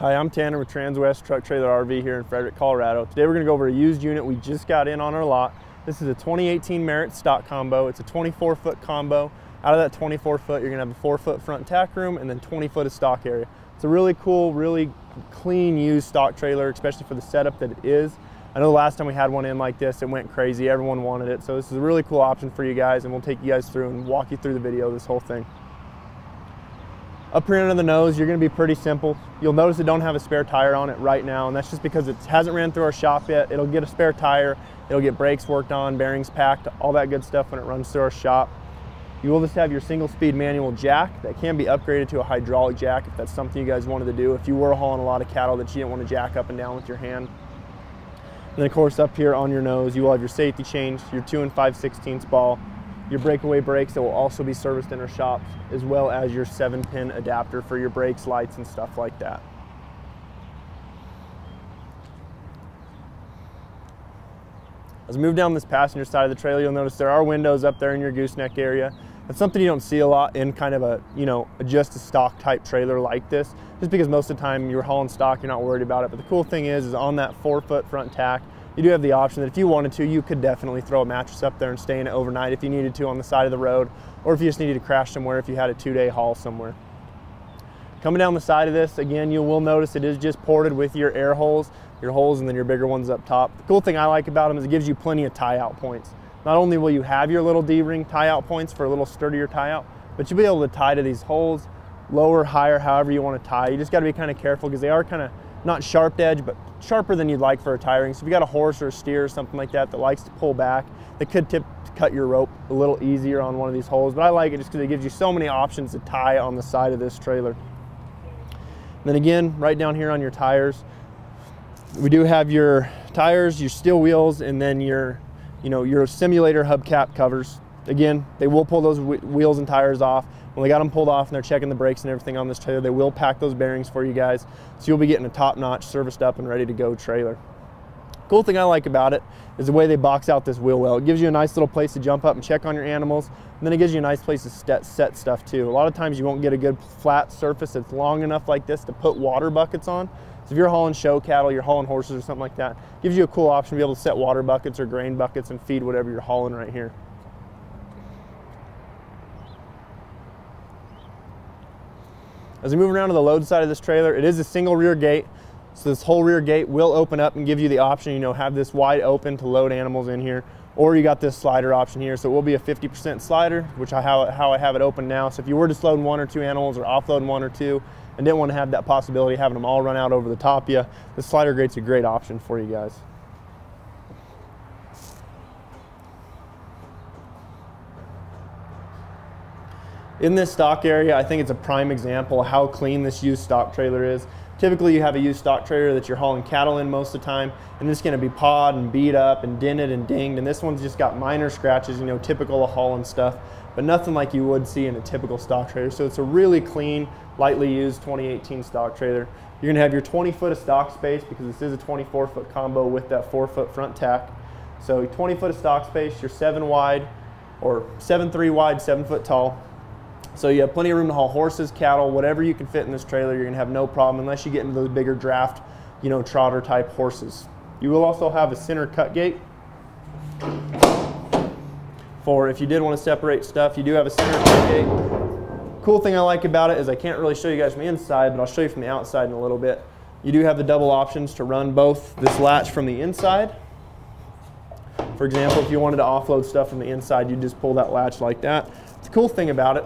Hi, I'm Tanner with Transwest Truck Trailer RV here in Frederick, Colorado. Today we're gonna go over a used unit we just got in on our lot. This is a 2018 Merritt stock combo. It's a 24 foot combo. Out of that 24 foot, you're gonna have a four foot front tack room and then 20 foot of stock area. It's a really cool, really clean used stock trailer, especially for the setup that it is. I know the last time we had one in like this, it went crazy. Everyone wanted it. So this is a really cool option for you guys and we'll take you guys through and walk you through the video, this whole thing. Up here under the nose, you're gonna be pretty simple. You'll notice it don't have a spare tire on it right now, and that's just because it hasn't ran through our shop yet. It'll get a spare tire, it'll get brakes worked on, bearings packed, all that good stuff when it runs through our shop. You will just have your single speed manual jack that can be upgraded to a hydraulic jack if that's something you guys wanted to do. If you were hauling a lot of cattle that you didn't want to jack up and down with your hand. And then of course up here on your nose, you will have your safety chain, your two and five sixteenths ball, your breakaway brakes that will also be serviced in our shops, as well as your seven pin adapter for your brakes, lights, and stuff like that. As we move down this passenger side of the trailer, you'll notice there are windows up there in your gooseneck area. That's something you don't see a lot in kind of a, you know, just a stock type trailer like this, just because most of the time you're hauling stock, you're not worried about it. But the cool thing is, is on that four foot front tack, you do have the option that if you wanted to, you could definitely throw a mattress up there and stay in it overnight if you needed to on the side of the road, or if you just needed to crash somewhere if you had a two day haul somewhere. Coming down the side of this, again, you will notice it is just ported with your air holes, your holes and then your bigger ones up top. The cool thing I like about them is it gives you plenty of tie out points. Not only will you have your little D-ring tie out points for a little sturdier tie out, but you'll be able to tie to these holes, lower, higher, however you want to tie. You just got to be kind of careful because they are kind of not sharp edge, but sharper than you'd like for a tie ring. So if you got a horse or a steer or something like that that likes to pull back, they could tip cut your rope a little easier on one of these holes. But I like it just because it gives you so many options to tie on the side of this trailer. And then again, right down here on your tires, we do have your tires, your steel wheels, and then your, you know, your simulator hubcap covers. Again, they will pull those wheels and tires off. When they got them pulled off and they're checking the brakes and everything on this trailer, they will pack those bearings for you guys. So you'll be getting a top-notch, serviced up and ready to go trailer. Cool thing I like about it is the way they box out this wheel well. It gives you a nice little place to jump up and check on your animals. And then it gives you a nice place to set, set stuff too. A lot of times you won't get a good flat surface that's long enough like this to put water buckets on. So if you're hauling show cattle, you're hauling horses or something like that, gives you a cool option to be able to set water buckets or grain buckets and feed whatever you're hauling right here. As we move around to the load side of this trailer, it is a single rear gate. So this whole rear gate will open up and give you the option, you know, have this wide open to load animals in here. Or you got this slider option here. So it will be a 50% slider, which I how, how I have it open now. So if you were just loading one or two animals or offloading one or two and didn't want to have that possibility having them all run out over the top of you, the slider gate's a great option for you guys. In this stock area, I think it's a prime example of how clean this used stock trailer is. Typically you have a used stock trailer that you're hauling cattle in most of the time, and it's gonna be pawed and beat up and dented and dinged, and this one's just got minor scratches, you know, typical of hauling stuff, but nothing like you would see in a typical stock trailer. So it's a really clean, lightly used 2018 stock trailer. You're gonna have your 20 foot of stock space because this is a 24 foot combo with that four foot front tack. So 20 foot of stock space, you're seven wide, or seven three wide, seven foot tall. So you have plenty of room to haul horses, cattle, whatever you can fit in this trailer, you're gonna have no problem unless you get into the bigger draft, you know, trotter type horses. You will also have a center cut gate for if you did want to separate stuff, you do have a center cut gate. Cool thing I like about it is I can't really show you guys from the inside, but I'll show you from the outside in a little bit. You do have the double options to run both this latch from the inside. For example, if you wanted to offload stuff from the inside, you just pull that latch like that. The cool thing about it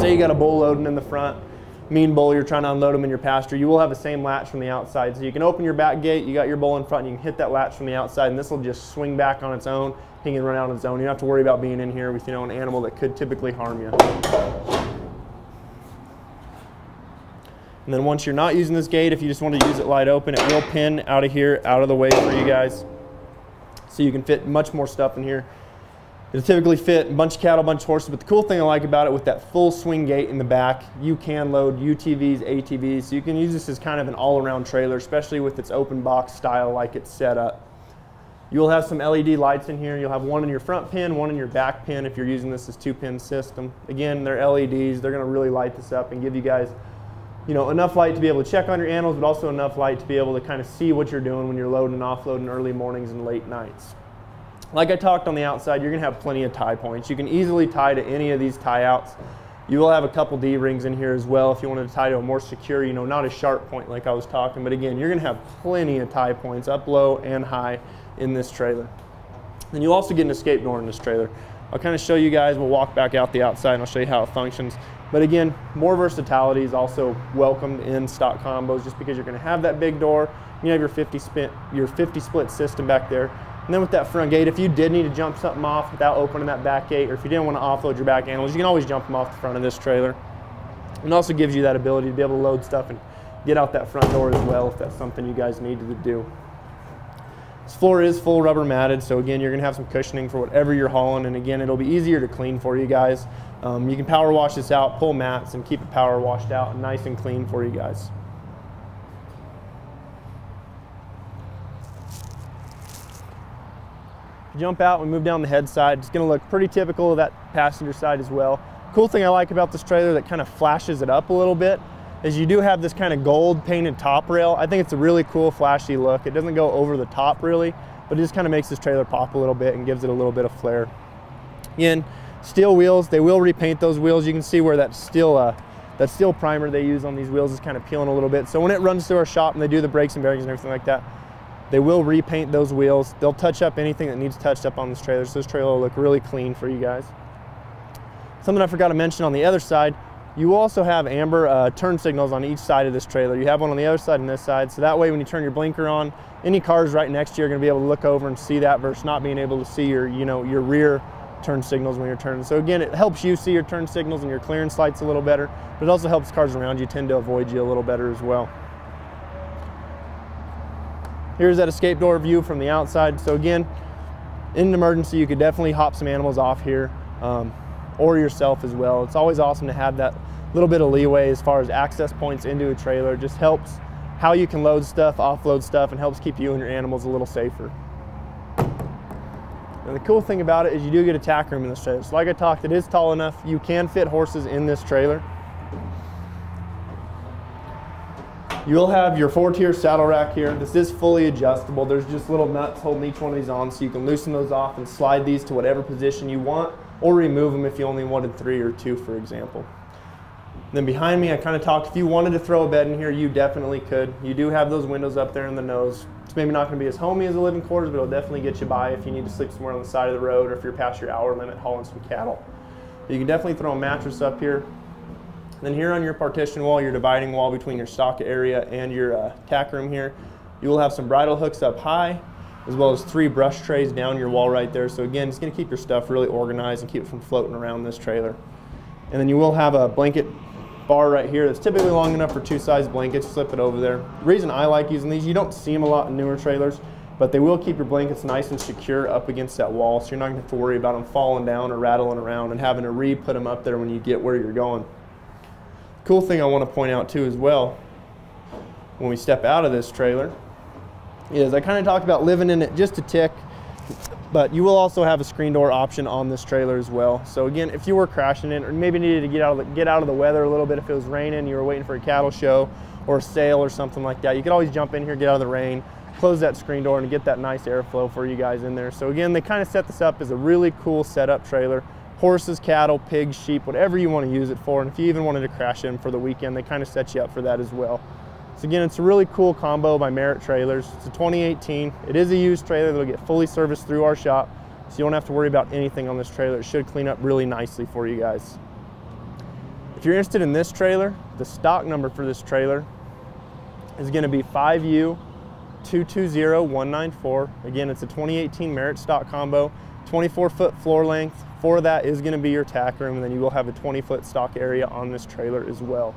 say you got a bull loading in the front, mean bull, you're trying to unload them in your pasture, you will have the same latch from the outside. So you can open your back gate, you got your bull in front, and you can hit that latch from the outside, and this will just swing back on its own. He can run out on its own. You don't have to worry about being in here with you know an animal that could typically harm you. And then once you're not using this gate, if you just want to use it light open, it will pin out of here, out of the way for you guys. So you can fit much more stuff in here. It'll typically fit a bunch of cattle, a bunch of horses, but the cool thing I like about it with that full swing gate in the back, you can load UTVs, ATVs, so you can use this as kind of an all-around trailer, especially with its open box style like it's set up. You'll have some LED lights in here. You'll have one in your front pin, one in your back pin if you're using this as two-pin system. Again, they're LEDs. They're gonna really light this up and give you guys you know, enough light to be able to check on your animals, but also enough light to be able to kind of see what you're doing when you're loading and offloading early mornings and late nights. Like I talked on the outside, you're gonna have plenty of tie points. You can easily tie to any of these tie outs. You will have a couple D-rings in here as well if you wanted to tie to a more secure, you know, not a sharp point like I was talking, but again, you're gonna have plenty of tie points up low and high in this trailer. And you'll also get an escape door in this trailer. I'll kind of show you guys, we'll walk back out the outside and I'll show you how it functions. But again, more versatility is also welcomed in stock combos just because you're gonna have that big door, you have your 50, split, your 50 split system back there, and then with that front gate, if you did need to jump something off without opening that back gate, or if you didn't want to offload your back animals, you can always jump them off the front of this trailer. It also gives you that ability to be able to load stuff and get out that front door as well if that's something you guys needed to do. This floor is full rubber matted, so again, you're gonna have some cushioning for whatever you're hauling, and again, it'll be easier to clean for you guys. Um, you can power wash this out, pull mats, and keep it power washed out nice and clean for you guys. Jump out, we move down the head side. It's gonna look pretty typical of that passenger side as well. Cool thing I like about this trailer that kind of flashes it up a little bit is you do have this kind of gold painted top rail. I think it's a really cool flashy look. It doesn't go over the top really, but it just kind of makes this trailer pop a little bit and gives it a little bit of flair. Again, steel wheels, they will repaint those wheels. You can see where that steel, uh, that steel primer they use on these wheels is kind of peeling a little bit. So when it runs through our shop and they do the brakes and bearings and everything like that, they will repaint those wheels. They'll touch up anything that needs touched up on this trailer, so this trailer will look really clean for you guys. Something I forgot to mention on the other side, you also have amber uh, turn signals on each side of this trailer. You have one on the other side and this side, so that way when you turn your blinker on, any cars right next to you are gonna be able to look over and see that versus not being able to see your, you know, your rear turn signals when you're turning. So again, it helps you see your turn signals and your clearance lights a little better, but it also helps cars around you tend to avoid you a little better as well. Here's that escape door view from the outside. So again, in an emergency, you could definitely hop some animals off here um, or yourself as well. It's always awesome to have that little bit of leeway as far as access points into a trailer. It just helps how you can load stuff, offload stuff, and helps keep you and your animals a little safer. And the cool thing about it is you do get a tack room in this trailer. So like I talked, it is tall enough. You can fit horses in this trailer. You will have your four tier saddle rack here. This is fully adjustable. There's just little nuts holding each one of these on so you can loosen those off and slide these to whatever position you want or remove them if you only wanted three or two, for example. Then behind me, I kind of talked, if you wanted to throw a bed in here, you definitely could. You do have those windows up there in the nose. It's maybe not gonna be as homey as a living quarters, but it'll definitely get you by if you need to sleep somewhere on the side of the road or if you're past your hour limit hauling some cattle. You can definitely throw a mattress up here. Then here on your partition wall, your dividing wall between your stock area and your uh, tack room here, you will have some bridle hooks up high, as well as three brush trays down your wall right there. So again, it's gonna keep your stuff really organized and keep it from floating around this trailer. And then you will have a blanket bar right here that's typically long enough for two size blankets. Slip it over there. The reason I like using these, you don't see them a lot in newer trailers, but they will keep your blankets nice and secure up against that wall, so you're not gonna have to worry about them falling down or rattling around and having to re-put them up there when you get where you're going. Cool thing I want to point out too as well, when we step out of this trailer, is I kind of talked about living in it just a tick, but you will also have a screen door option on this trailer as well. So again, if you were crashing in or maybe needed to get out of the, get out of the weather a little bit if it was raining, you were waiting for a cattle show or a sale or something like that, you could always jump in here, get out of the rain, close that screen door and get that nice airflow for you guys in there. So again, they kind of set this up as a really cool setup trailer horses, cattle, pigs, sheep, whatever you want to use it for. And if you even wanted to crash in for the weekend, they kind of set you up for that as well. So again, it's a really cool combo by Merritt Trailers. It's a 2018. It is a used trailer that'll get fully serviced through our shop. So you don't have to worry about anything on this trailer. It should clean up really nicely for you guys. If you're interested in this trailer, the stock number for this trailer is gonna be 5U 220194. Again, it's a 2018 Merritt stock combo, 24 foot floor length, for that is going to be your tack room, and then you will have a 20 foot stock area on this trailer as well.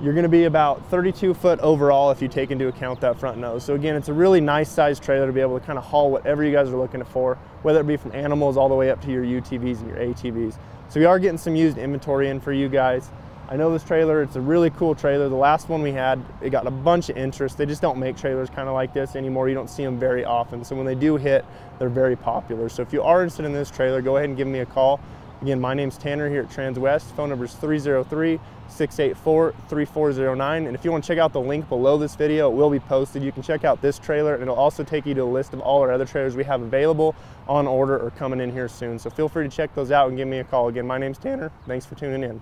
You're going to be about 32 foot overall if you take into account that front nose. So again, it's a really nice sized trailer to be able to kind of haul whatever you guys are looking for, whether it be from animals all the way up to your UTVs and your ATVs. So we are getting some used inventory in for you guys. I know this trailer, it's a really cool trailer. The last one we had, it got a bunch of interest. They just don't make trailers kind of like this anymore. You don't see them very often. So when they do hit, they're very popular. So if you are interested in this trailer, go ahead and give me a call. Again, my name's Tanner here at Transwest. Phone number is 303-684-3409. And if you want to check out the link below this video, it will be posted. You can check out this trailer and it'll also take you to a list of all our other trailers we have available on order or coming in here soon. So feel free to check those out and give me a call. Again, my name's Tanner. Thanks for tuning in.